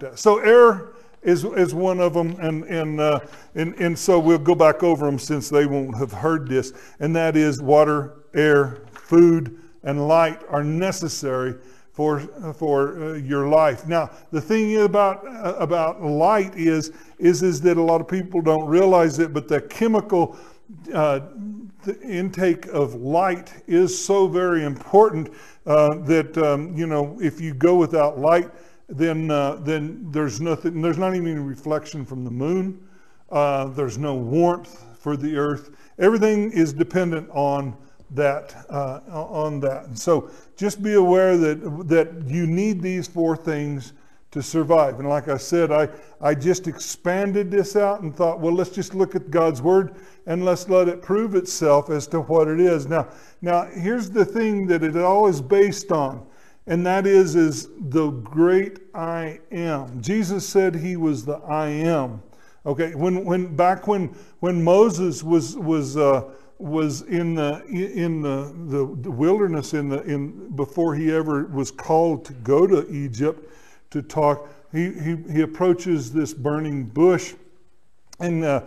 that. So air is, is one of them, and, and, uh, and, and so we'll go back over them since they won't have heard this, and that is water, air, food, and light are necessary for, for uh, your life. Now, the thing about, uh, about light is, is, is that a lot of people don't realize it, but the chemical uh, the intake of light is so very important uh, that, um, you know, if you go without light, then, uh, then there's nothing, there's not even any reflection from the moon. Uh, there's no warmth for the earth. Everything is dependent on that uh, on that. And so just be aware that that you need these four things to survive. And like I said, I I just expanded this out and thought, well, let's just look at God's word and let's let it prove itself as to what it is. Now, now here's the thing that it is based on. And that is, is the great I am. Jesus said he was the I am. Okay, when, when back when when Moses was was uh, was in the in the, the wilderness in the in before he ever was called to go to Egypt to talk. He he, he approaches this burning bush, and uh,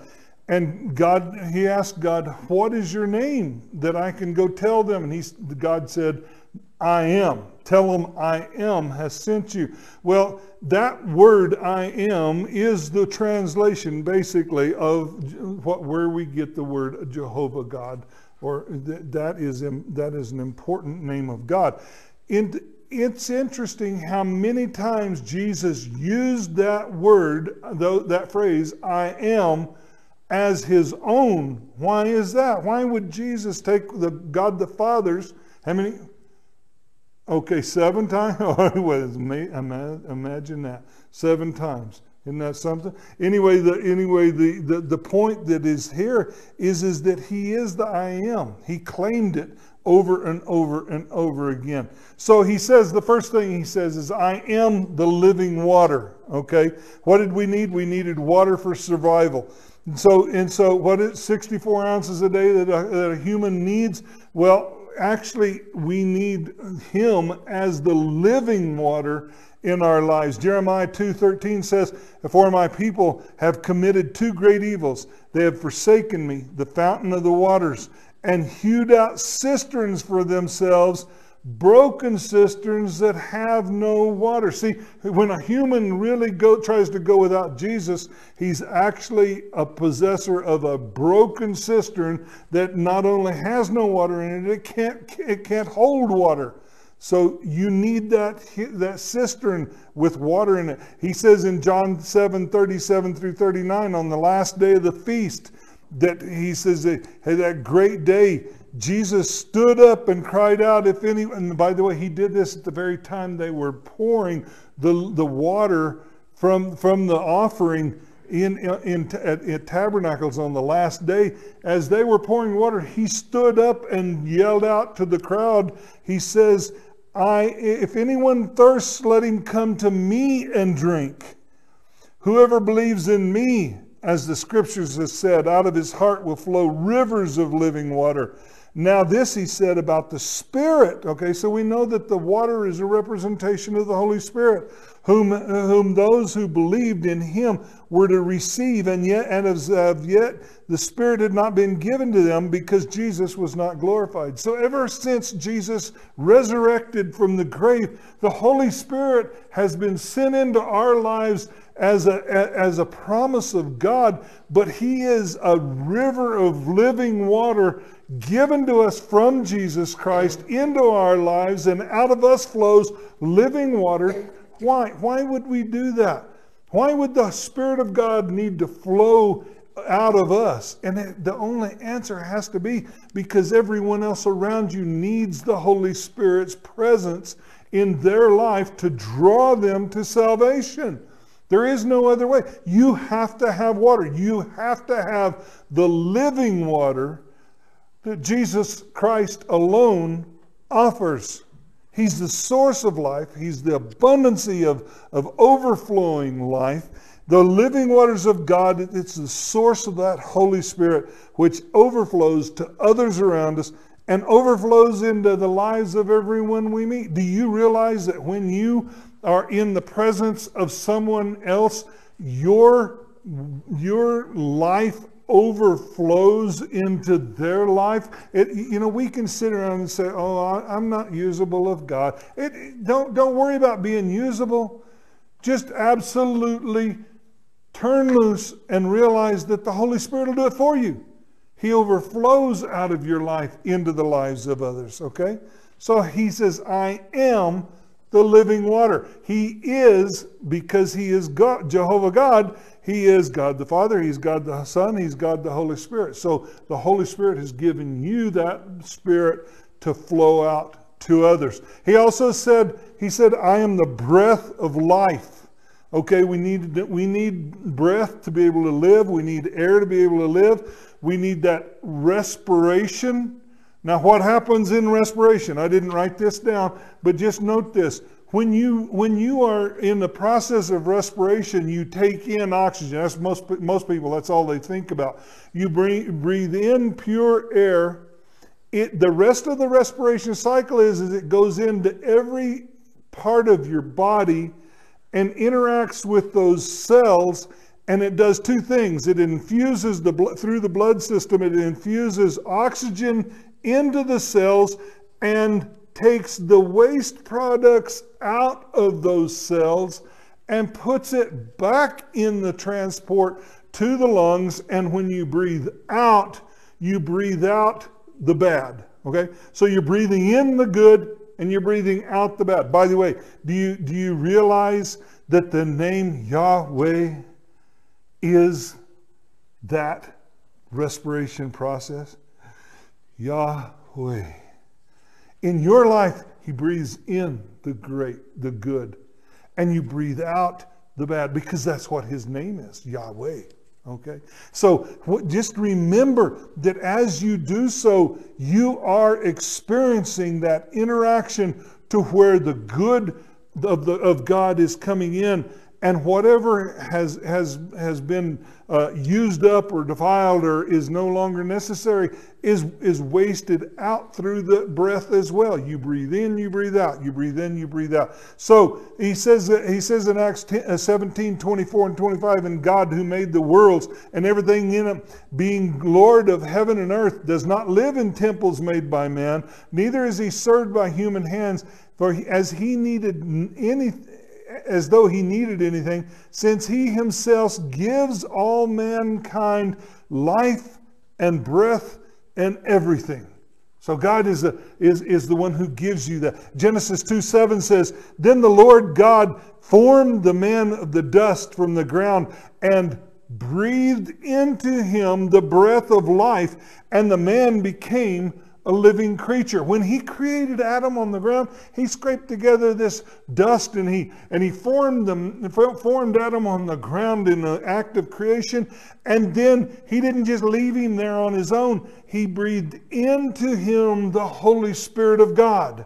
and God he asked God, "What is your name that I can go tell them?" And he God said, "I am." Tell them I am has sent you. Well, that word I am is the translation basically of what where we get the word Jehovah God or that is that is an important name of God. it's interesting how many times Jesus used that word, though, that phrase, I am, as his own. Why is that? Why would Jesus take the God the Father's, how many? Okay, seven times? Oh, imagine that. Seven times. Isn't that something? Anyway, the anyway the, the, the point that is here is, is that he is the I am. He claimed it over and over and over again. So he says, the first thing he says is, I am the living water. Okay? What did we need? We needed water for survival. And so, and so what is 64 ounces a day that a, that a human needs? Well, actually we need him as the living water in our lives. Jeremiah 2:13 says, "For my people have committed two great evils. They have forsaken me, the fountain of the waters, and hewed out cisterns for themselves broken cisterns that have no water. See, when a human really go, tries to go without Jesus, he's actually a possessor of a broken cistern that not only has no water in it, it can't, it can't hold water. So you need that, that cistern with water in it. He says in John 7 37 through 39, on the last day of the feast, that he says that, that great day, Jesus stood up and cried out, if any, and by the way, he did this at the very time they were pouring the, the water from, from the offering in, in, at, at tabernacles on the last day. As they were pouring water, he stood up and yelled out to the crowd. He says, I, if anyone thirsts, let him come to me and drink. Whoever believes in me, as the scriptures have said, out of his heart will flow rivers of living water. Now, this he said about the Spirit. Okay, so we know that the water is a representation of the Holy Spirit, whom, whom those who believed in him were to receive, and yet, and as of yet, the Spirit had not been given to them because Jesus was not glorified. So, ever since Jesus resurrected from the grave, the Holy Spirit has been sent into our lives as a, as a promise of God, but He is a river of living water given to us from Jesus Christ into our lives, and out of us flows living water. Why? Why would we do that? Why would the Spirit of God need to flow out of us? And it, the only answer has to be because everyone else around you needs the Holy Spirit's presence in their life to draw them to salvation. There is no other way. You have to have water. You have to have the living water that Jesus Christ alone offers. He's the source of life. He's the abundancy of, of overflowing life. The living waters of God, it's the source of that Holy Spirit which overflows to others around us and overflows into the lives of everyone we meet. Do you realize that when you are in the presence of someone else, your, your life overflows into their life. It, you know, we can sit around and say, "Oh, I, am not usable of God." It, don't don't worry about being usable. Just absolutely turn loose and realize that the Holy Spirit will do it for you. He overflows out of your life into the lives of others. Okay, so he says, "I am." The living water. He is, because he is God, Jehovah God, he is God the Father, He's God the Son, He's God the Holy Spirit. So the Holy Spirit has given you that Spirit to flow out to others. He also said, He said, I am the breath of life. Okay, we need, we need breath to be able to live. We need air to be able to live. We need that respiration. Now, what happens in respiration? I didn't write this down, but just note this. When you when you are in the process of respiration you take in oxygen. That's most most people that's all they think about. You breathe, breathe in pure air. It the rest of the respiration cycle is is it goes into every part of your body and interacts with those cells and it does two things. It infuses the through the blood system it infuses oxygen into the cells and takes the waste products out of those cells and puts it back in the transport to the lungs. And when you breathe out, you breathe out the bad. Okay? So you're breathing in the good and you're breathing out the bad. By the way, do you, do you realize that the name Yahweh is that respiration process? Yahweh. In your life, he breathes in the great, the good, and you breathe out the bad because that's what his name is, Yahweh. Okay? So just remember that as you do so, you are experiencing that interaction to where the good of, the, of God is coming in and whatever has, has, has been uh, used up or defiled or is no longer necessary is, is wasted out through the breath as well. You breathe in, you breathe out. You breathe in, you breathe out. So he says, that, he says in Acts 10, uh, 17, 24 and 25, and God who made the worlds and everything in them, being Lord of heaven and earth, does not live in temples made by man, neither is he served by human hands, for as he needed any as though he needed anything, since he himself gives all mankind life and breath and everything. So God is, a, is, is the one who gives you that. Genesis 2 7 says, Then the Lord God formed the man of the dust from the ground and breathed into him the breath of life, and the man became a living creature. When he created Adam on the ground, he scraped together this dust and he and he formed them formed Adam on the ground in the act of creation. And then he didn't just leave him there on his own. He breathed into him the Holy Spirit of God.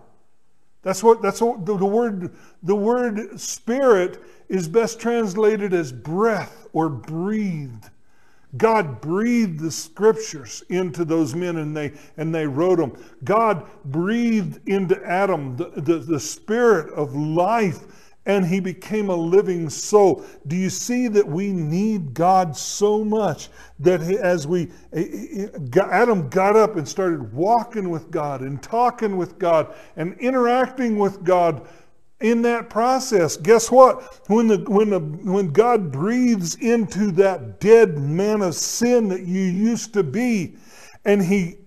That's what that's what the, the word the word spirit is best translated as breath or breathed. God breathed the scriptures into those men and they, and they wrote them. God breathed into Adam the, the, the spirit of life and he became a living soul. Do you see that we need God so much that as we, Adam got up and started walking with God and talking with God and interacting with God in that process. Guess what? When, the, when, the, when God breathes into that dead man of sin that you used to be, and He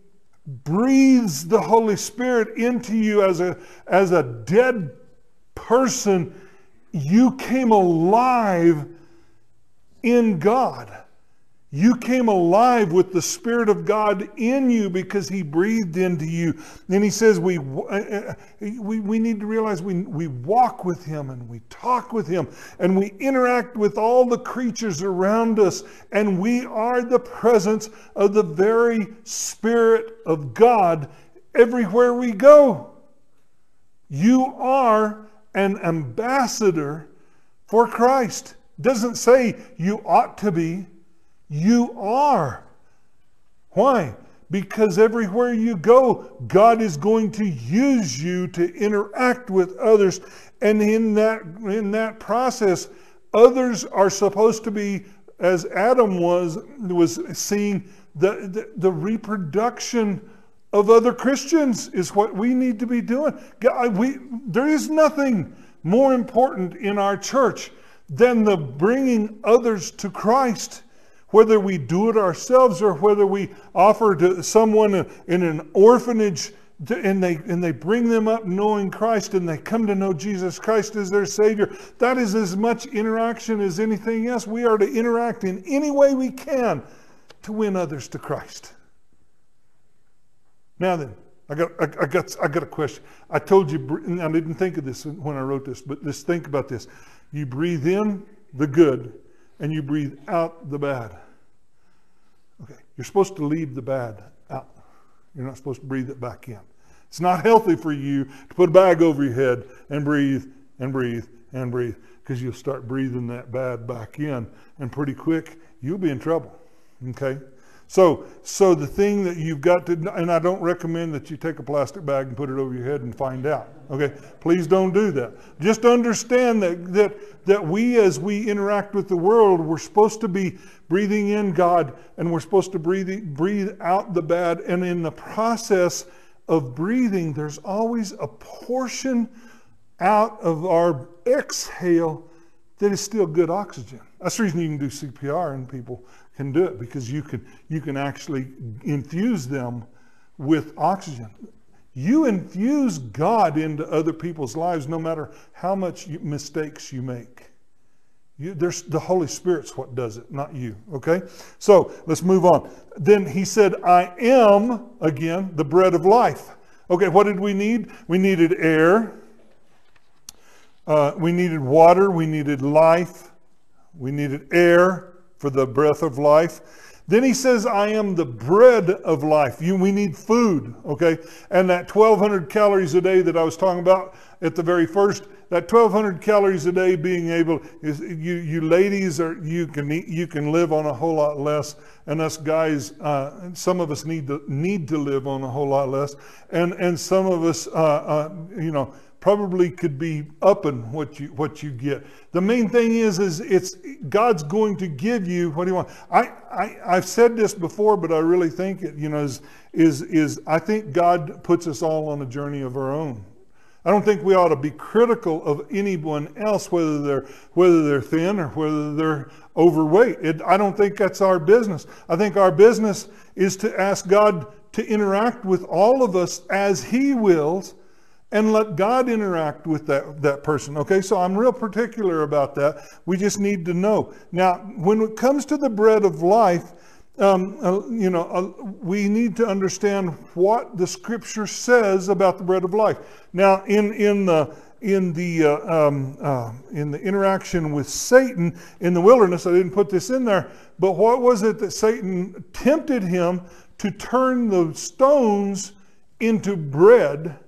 breathes the Holy Spirit into you as a, as a dead person, you came alive in God. You came alive with the Spirit of God in you because He breathed into you. And He says we, uh, uh, we, we need to realize we, we walk with Him and we talk with Him and we interact with all the creatures around us. And we are the presence of the very Spirit of God everywhere we go. You are an ambassador for Christ. Doesn't say you ought to be. You are. Why? because everywhere you go, God is going to use you to interact with others. And in that, in that process, others are supposed to be, as Adam was, was seeing the, the, the reproduction of other Christians is what we need to be doing. We, there is nothing more important in our church than the bringing others to Christ whether we do it ourselves or whether we offer to someone in an orphanage and they and they bring them up knowing Christ and they come to know Jesus Christ as their Savior. That is as much interaction as anything else. We are to interact in any way we can to win others to Christ. Now then, I got I, I got I got a question. I told you I didn't think of this when I wrote this, but just think about this. You breathe in the good and you breathe out the bad. You're supposed to leave the bad out. You're not supposed to breathe it back in. It's not healthy for you to put a bag over your head and breathe and breathe and breathe because you'll start breathing that bad back in, and pretty quick you'll be in trouble. Okay? So, so the thing that you've got to, and I don't recommend that you take a plastic bag and put it over your head and find out. Okay, please don't do that. Just understand that that that we, as we interact with the world, we're supposed to be breathing in God, and we're supposed to breathe breathe out the bad. And in the process of breathing, there's always a portion out of our exhale that is still good oxygen. That's the reason you can do CPR and people can do it because you can you can actually infuse them with oxygen. You infuse God into other people's lives no matter how much mistakes you make. You, there's the Holy Spirit's what does it, not you. Okay? So let's move on. Then he said, I am, again, the bread of life. Okay, what did we need? We needed air. Uh, we needed water. We needed life. We needed air for the breath of life. Then he says, I am the bread of life. You, we need food, okay? And that 1,200 calories a day that I was talking about at the very first, that 1,200 calories a day being able, is you, you ladies, are you can eat, you can live on a whole lot less. And us guys, uh, some of us need to, need to live on a whole lot less. And, and some of us, uh, uh, you know, probably could be upping what you what you get. The main thing is is it's God's going to give you what do you want. I, I I've said this before, but I really think it, you know, is is is I think God puts us all on a journey of our own. I don't think we ought to be critical of anyone else, whether they're whether they're thin or whether they're overweight. It, I don't think that's our business. I think our business is to ask God to interact with all of us as He wills and let God interact with that, that person. Okay, so I'm real particular about that. We just need to know. Now, when it comes to the bread of life, um, uh, you know, uh, we need to understand what the scripture says about the bread of life. Now, in, in the in the uh, um, uh, in the interaction with Satan in the wilderness, I didn't put this in there, but what was it that Satan tempted him to turn the stones into bread?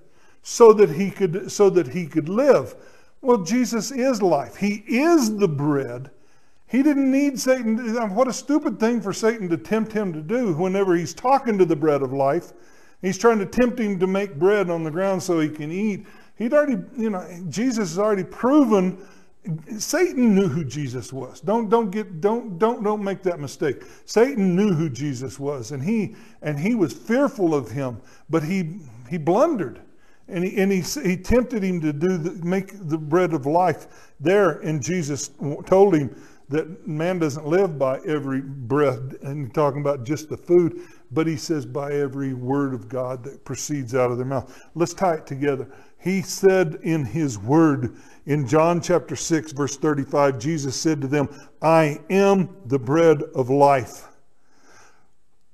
So that he could so that he could live. Well, Jesus is life. He is the bread. He didn't need Satan. What a stupid thing for Satan to tempt him to do whenever he's talking to the bread of life. He's trying to tempt him to make bread on the ground so he can eat. He'd already, you know, Jesus has already proven Satan knew who Jesus was. Don't don't get don't don't don't make that mistake. Satan knew who Jesus was, and he and he was fearful of him, but he he blundered. And he, and he, he tempted him to do the, make the bread of life there. And Jesus told him that man doesn't live by every breath, and talking about just the food, but he says by every word of God that proceeds out of their mouth. Let's tie it together. He said in his word, in John chapter 6, verse 35, Jesus said to them, I am the bread of life.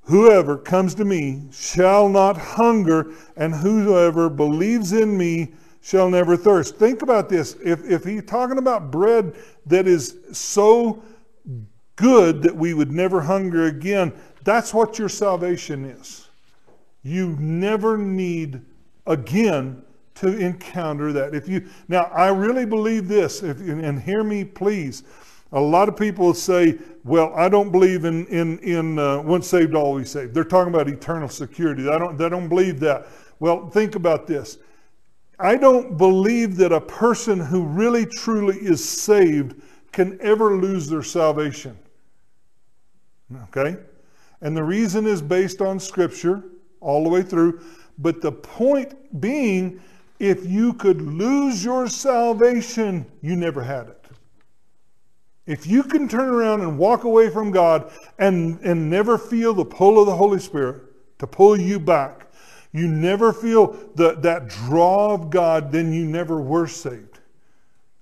Whoever comes to me shall not hunger, and whoever believes in me shall never thirst. Think about this. If, if he's talking about bread that is so good that we would never hunger again, that's what your salvation is. You never need again to encounter that. If you now, I really believe this. If and hear me, please. A lot of people say, well, I don't believe in, in, in uh, once saved, always saved. They're talking about eternal security. I don't, they don't believe that. Well, think about this. I don't believe that a person who really truly is saved can ever lose their salvation. Okay? And the reason is based on Scripture all the way through. But the point being, if you could lose your salvation, you never had it. If you can turn around and walk away from God and, and never feel the pull of the Holy Spirit to pull you back, you never feel the, that draw of God, then you never were saved.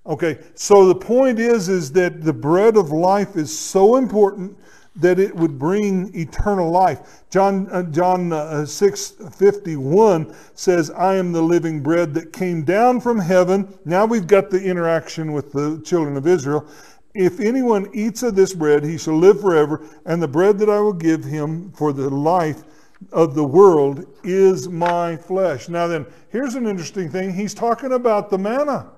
Okay, so the point is, is that the bread of life is so important that it would bring eternal life. John, uh, John uh, 6 51 says, I am the living bread that came down from heaven. Now we've got the interaction with the children of Israel. If anyone eats of this bread, he shall live forever, and the bread that I will give him for the life of the world is my flesh. Now, then, here's an interesting thing. He's talking about the manna.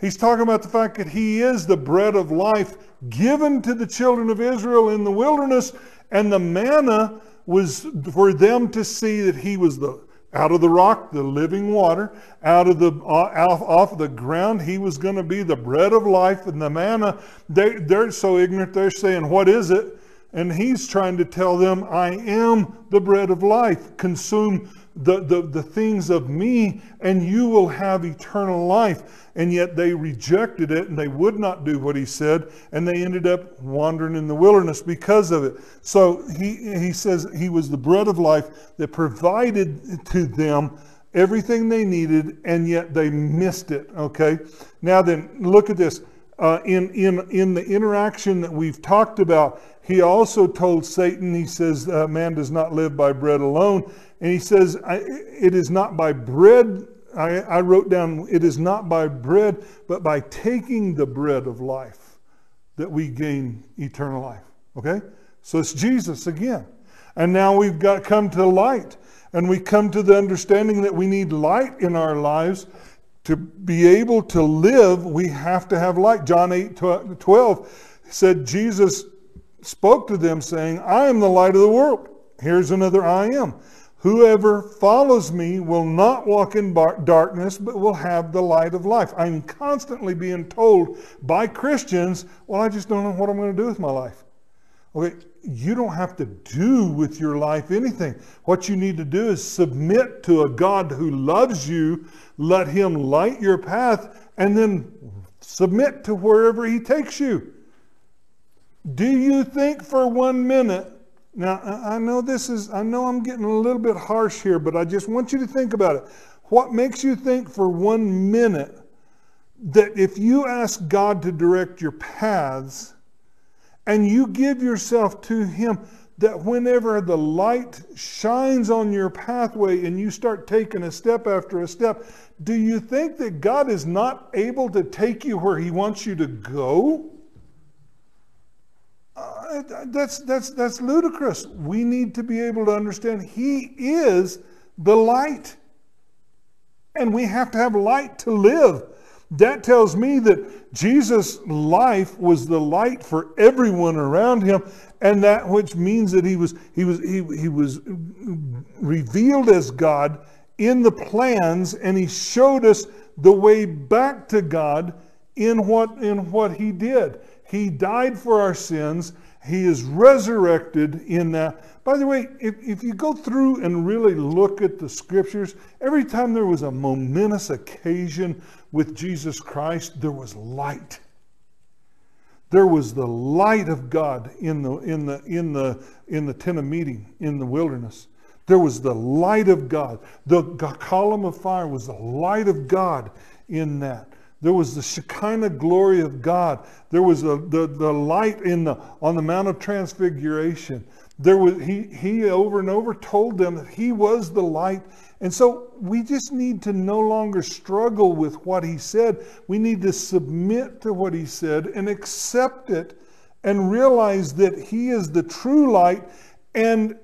He's talking about the fact that he is the bread of life given to the children of Israel in the wilderness, and the manna was for them to see that he was the out of the rock, the living water, out of the uh, off, off the ground, he was going to be the bread of life. And the manna, they, they're so ignorant, they're saying, What is it? And he's trying to tell them, I am the bread of life. Consume the, the, the things of me, and you will have eternal life and yet they rejected it and they would not do what he said, and they ended up wandering in the wilderness because of it. So he, he says he was the bread of life that provided to them everything they needed, and yet they missed it. Okay? Now then, look at this. Uh, in, in, in the interaction that we've talked about, he also told Satan, he says, uh, man does not live by bread alone. And he says, it is not by bread I, I wrote down, it is not by bread, but by taking the bread of life that we gain eternal life. Okay? So it's Jesus again. And now we've got come to light. And we come to the understanding that we need light in our lives. To be able to live, we have to have light. John 8 12 said, Jesus spoke to them, saying, I am the light of the world. Here's another I am. Whoever follows me will not walk in darkness, but will have the light of life. I'm constantly being told by Christians, well, I just don't know what I'm going to do with my life. Okay, you don't have to do with your life anything. What you need to do is submit to a God who loves you, let Him light your path, and then submit to wherever He takes you. Do you think for one minute now, I know this is, I know I'm getting a little bit harsh here, but I just want you to think about it. What makes you think for one minute that if you ask God to direct your paths and you give yourself to Him, that whenever the light shines on your pathway and you start taking a step after a step, do you think that God is not able to take you where He wants you to go? That's, that's, that's ludicrous. We need to be able to understand He is the light. And we have to have light to live. That tells me that Jesus' life was the light for everyone around him, and that which means that he was, he was, he, he was revealed as God in the plans, and he showed us the way back to God in what, in what he did. He died for our sins. He is resurrected in that. By the way, if, if you go through and really look at the scriptures, every time there was a momentous occasion with Jesus Christ, there was light. There was the light of God in the, in the, in the, in the tent of meeting in the wilderness. There was the light of God. The column of fire was the light of God in that. There was the Shekinah glory of God. There was the, the, light in the, on the Mount of Transfiguration. There was, he, he over and over told them that he was the light. And so we just need to no longer struggle with what he said. We need to submit to what he said and accept it and realize that he is the true light. And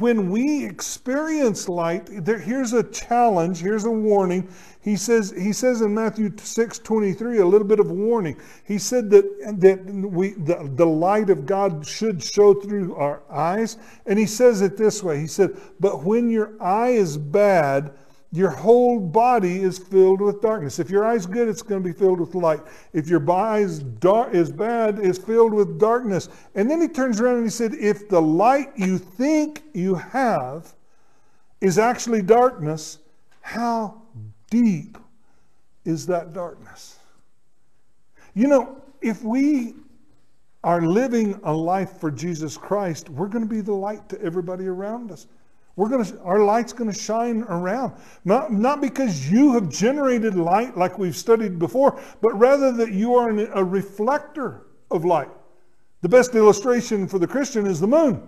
when we experience light, there, here's a challenge, here's a warning. He says, he says in Matthew 6 23, a little bit of warning. He said that, that we, the, the light of God should show through our eyes. And he says it this way He said, But when your eye is bad, your whole body is filled with darkness. If your eye's good, it's going to be filled with light. If your eye's dark, is bad, it's filled with darkness. And then he turns around and he said, if the light you think you have is actually darkness, how deep is that darkness? You know, if we are living a life for Jesus Christ, we're going to be the light to everybody around us. We're going to, our light's going to shine around. Not, not because you have generated light like we've studied before, but rather that you are an, a reflector of light. The best illustration for the Christian is the moon.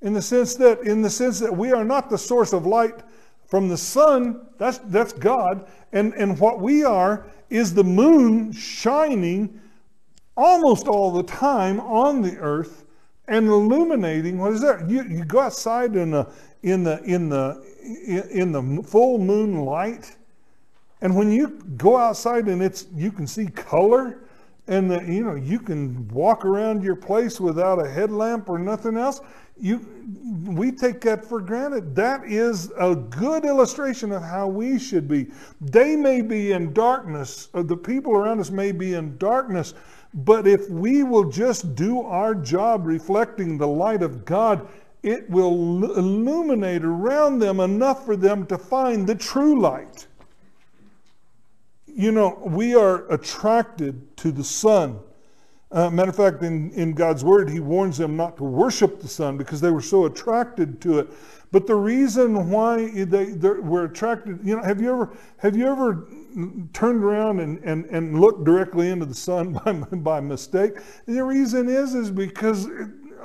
In the sense that, in the sense that we are not the source of light from the sun, that's, that's God. And, and what we are is the moon shining almost all the time on the earth and illuminating what is that? You, you go outside in the, in the in the in the full moonlight and when you go outside and it's you can see color and the, you know you can walk around your place without a headlamp or nothing else you we take that for granted. That is a good illustration of how we should be. They may be in darkness the people around us may be in darkness but if we will just do our job reflecting the light of god it will illuminate around them enough for them to find the true light. You know, we are attracted to the sun. Uh, matter of fact, in, in God's word, he warns them not to worship the sun because they were so attracted to it. But the reason why they, were attracted, you know, have you ever, have you ever turned around and, and, and looked directly into the sun by, by mistake? The reason is, is because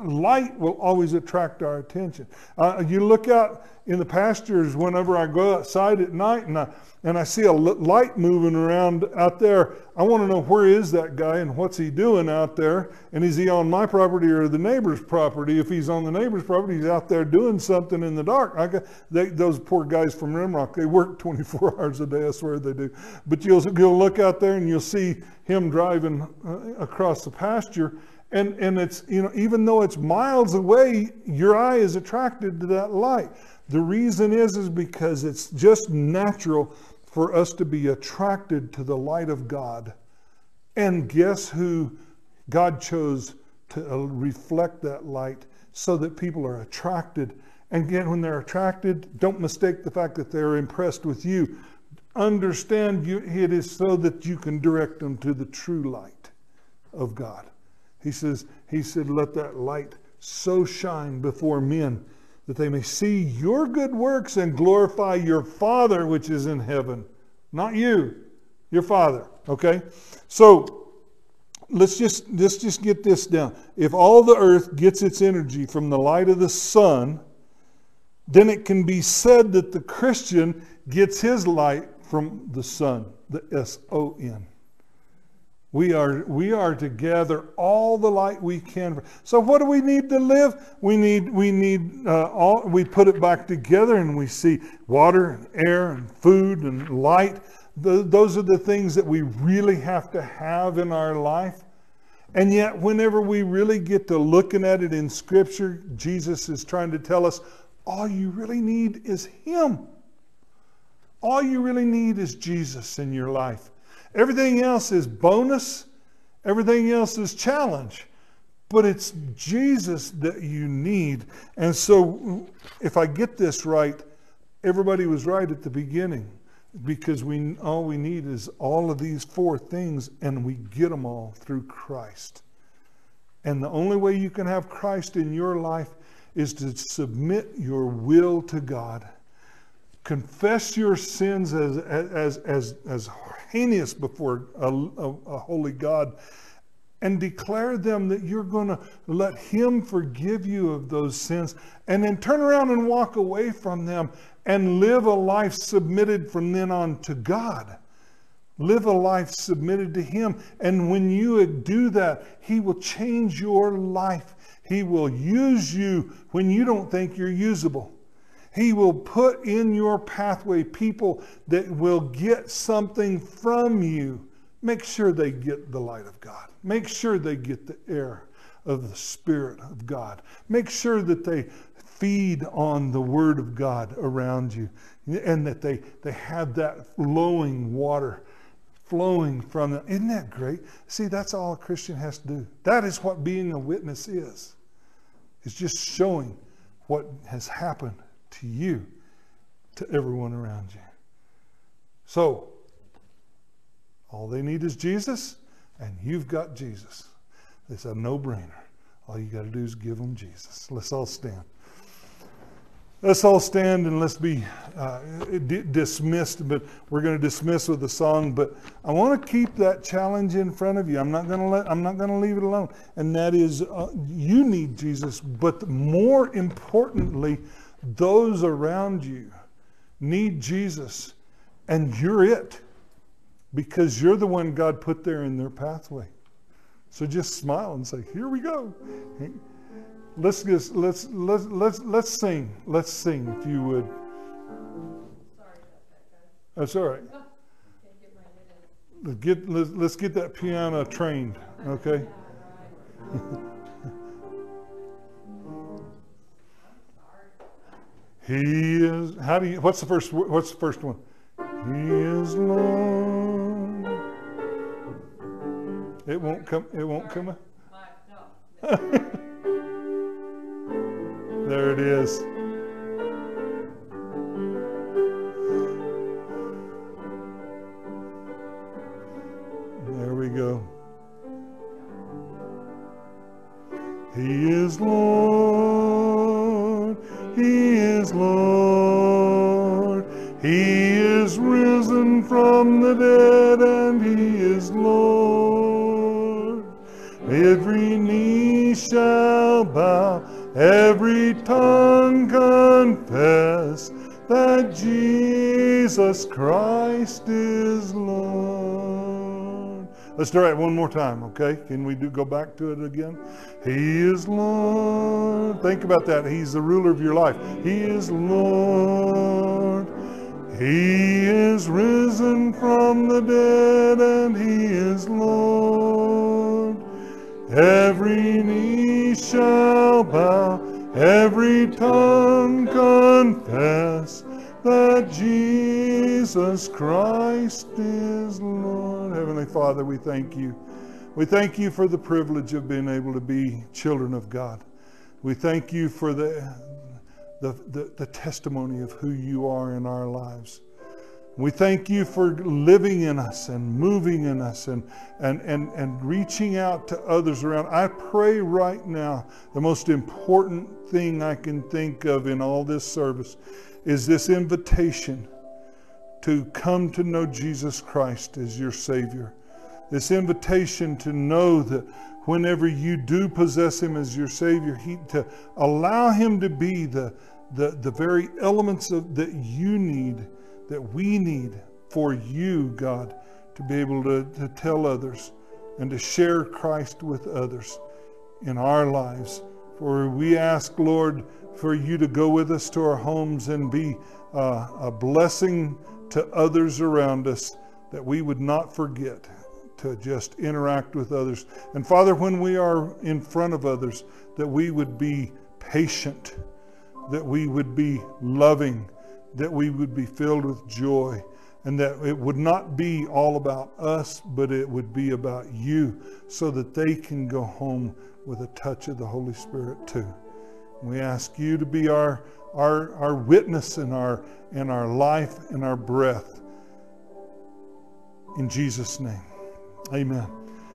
light will always attract our attention. Uh, you look out in the pastures whenever I go outside at night and I, and I see a light moving around out there. I want to know where is that guy and what's he doing out there? And is he on my property or the neighbor's property? If he's on the neighbor's property, he's out there doing something in the dark. Got, they, those poor guys from Rimrock, they work 24 hours a day. I swear they do. But you'll, you'll look out there and you'll see him driving uh, across the pasture and, and it's, you know, even though it's miles away, your eye is attracted to that light. The reason is, is because it's just natural for us to be attracted to the light of God. And guess who God chose to uh, reflect that light so that people are attracted. And again, when they're attracted, don't mistake the fact that they're impressed with you. Understand you, it is so that you can direct them to the true light of God. He says, he said, let that light so shine before men that they may see your good works and glorify your Father which is in heaven. Not you, your Father. Okay? So let's just let's just get this down. If all the earth gets its energy from the light of the sun, then it can be said that the Christian gets his light from the sun, the S O N. We are, we are to gather all the light we can. So what do we need to live? We need, we need uh, all, we put it back together and we see water and air and food and light. The, those are the things that we really have to have in our life. And yet, whenever we really get to looking at it in Scripture, Jesus is trying to tell us all you really need is Him. All you really need is Jesus in your life. Everything else is bonus, everything else is challenge. But it's Jesus that you need. And so, if I get this right, everybody was right at the beginning because we all we need is all of these four things and we get them all through Christ. And the only way you can have Christ in your life is to submit your will to God. Confess your sins as, as, as, as heinous before a, a, a holy God and declare them that you're going to let Him forgive you of those sins, and then turn around and walk away from them and live a life submitted from then on to God. Live a life submitted to Him. And when you do that, He will change your life. He will use you when you don't think you're usable. He will put in your pathway people that will get something from you. Make sure they get the light of God. Make sure they get the air of the Spirit of God. Make sure that they feed on the Word of God around you and that they, they have that flowing water flowing from them. Isn't that great? See, that's all a Christian has to do. That is what being a witness is. It's just showing what has happened to you, to everyone around you. So, all they need is Jesus, and you've got Jesus. It's a no brainer. All you got to do is give them Jesus. Let's all stand. Let's all stand and let's be uh, dismissed, but we're going to dismiss with a song. But I want to keep that challenge in front of you. I'm not going to let. I'm not going to leave it alone. And that is, uh, you need Jesus, but more importantly, those around you need Jesus, and you're it because you're the one God put there in their pathway. So just smile and say, "Here we go." Let's just let's let's let's let's sing. Let's sing, if you would. Sorry about that, guys. That's all right. Get my head in. Let's get let's, let's get that piano trained. Okay. He is. How do you? What's the first? What's the first one? He is Lord. It won't come. It won't come. There it is. There we go. He is Lord. Lord. He is risen from the dead and he is Lord. Every knee shall bow, every tongue confess that Jesus Christ is Lord. Let's do it one more time, okay? Can we do go back to it again? He is Lord. Think about that. He's the ruler of your life. He is Lord. He is risen from the dead and he is Lord. Every knee shall bow, every tongue confess that Jesus Christ is Lord. Heavenly Father, we thank you. We thank you for the privilege of being able to be children of God. We thank you for the, the, the, the testimony of who you are in our lives. We thank you for living in us and moving in us and, and, and, and reaching out to others around. I pray right now the most important thing I can think of in all this service is this invitation to come to know Jesus Christ as your Savior. This invitation to know that whenever you do possess Him as your Savior, he, to allow Him to be the, the, the very elements of, that you need that we need for you, God, to be able to, to tell others and to share Christ with others in our lives. For we ask, Lord, for you to go with us to our homes and be uh, a blessing to others around us that we would not forget to just interact with others. And Father, when we are in front of others, that we would be patient, that we would be loving, that we would be filled with joy and that it would not be all about us, but it would be about you so that they can go home with a touch of the Holy Spirit too. We ask you to be our, our, our witness in our, in our life, in our breath. In Jesus' name, amen.